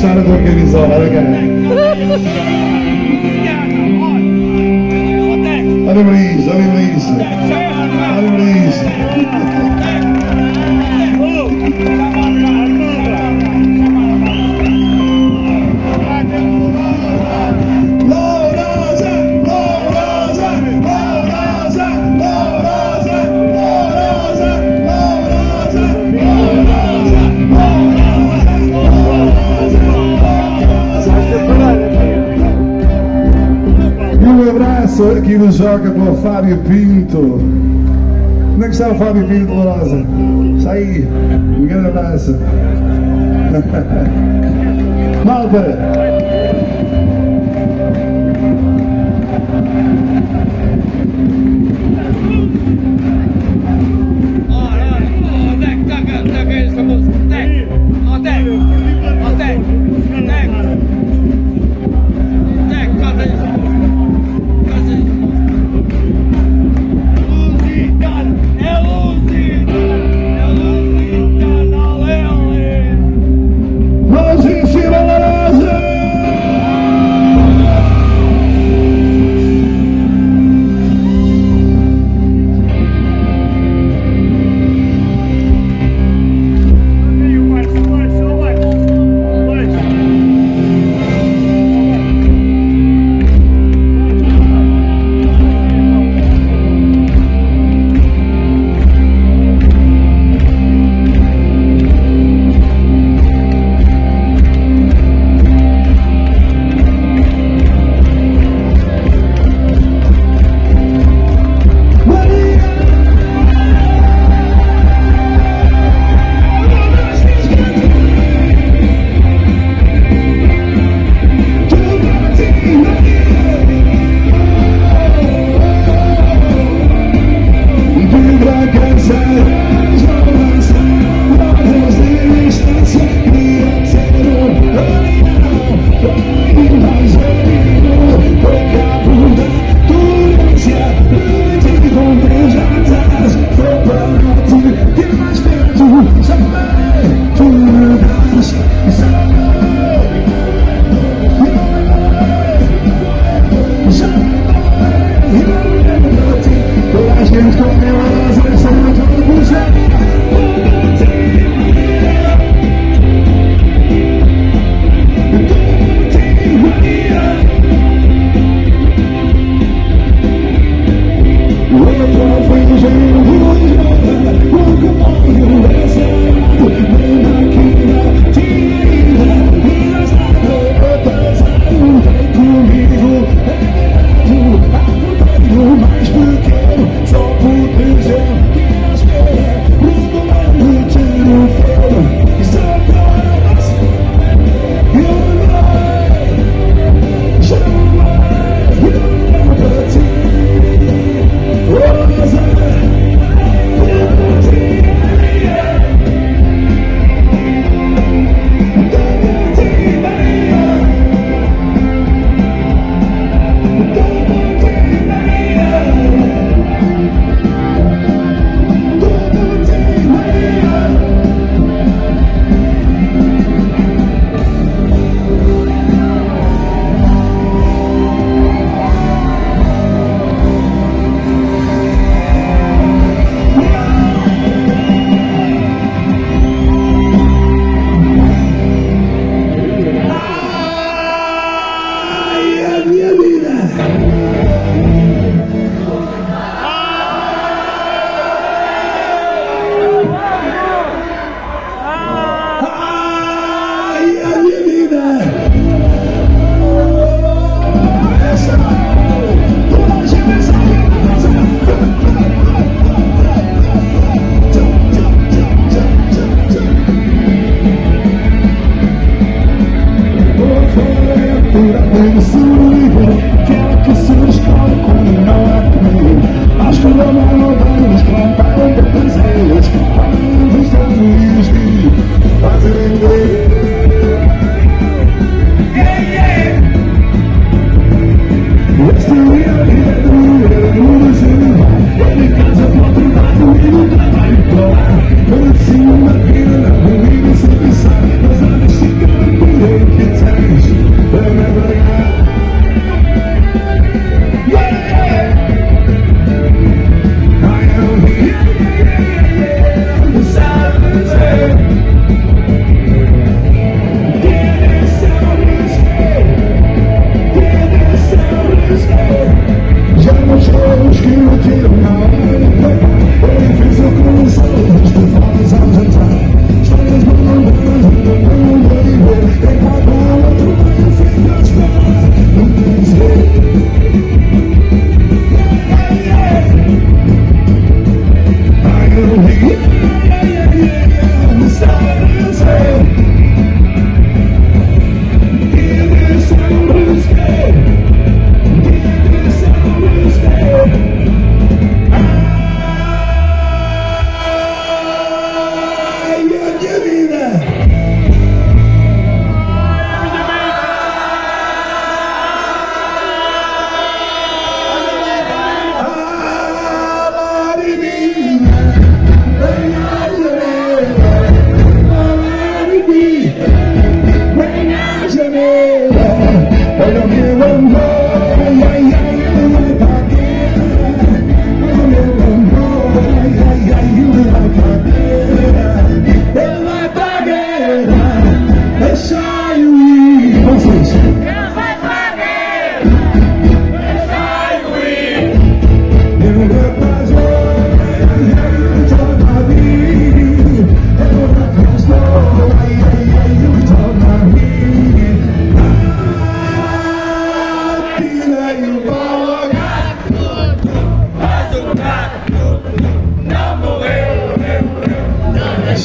Shot of Work Giving Zone, other guy. Other please, other please. Other please. Abraço aqui no Joca para o Fábio Pinto. Como é que está o Fábio Pinto, Lourosa? Está aí. Um grande abraço. Malta,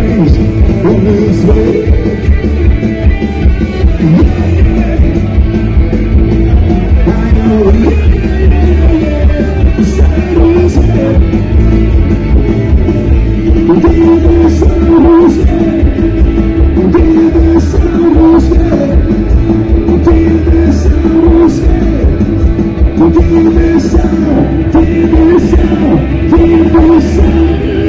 ways, in this Devoção, devoção, devoção.